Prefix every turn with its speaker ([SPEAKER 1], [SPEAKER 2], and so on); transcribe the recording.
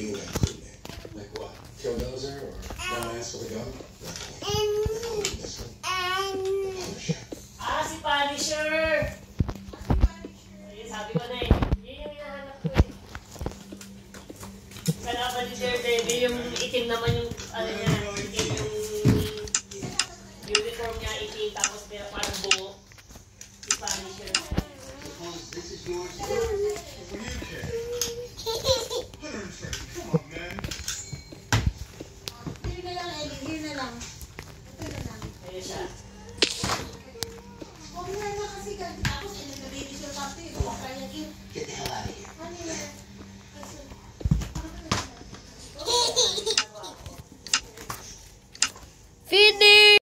[SPEAKER 1] You a cool name. Like what? Killdozer or ass with a Gun? Like, this one. Punisher.
[SPEAKER 2] Ah, si Punisher!
[SPEAKER 3] Ayun,
[SPEAKER 2] sabi yung itim naman yung ano niya, yung
[SPEAKER 3] uniform
[SPEAKER 2] niya itim tapos meron parang buo. Si Punisher. Suppose
[SPEAKER 4] this is yours.
[SPEAKER 2] Yes.